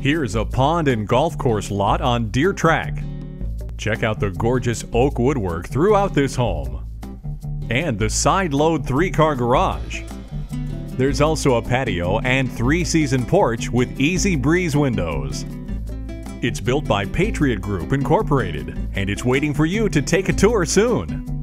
Here's a pond and golf course lot on Deer Track. Check out the gorgeous oak woodwork throughout this home. And the side load three car garage. There's also a patio and three season porch with Eze-Breeze windows. It's built by Patriot Group Incorporated, and it's waiting for you to take a tour soon.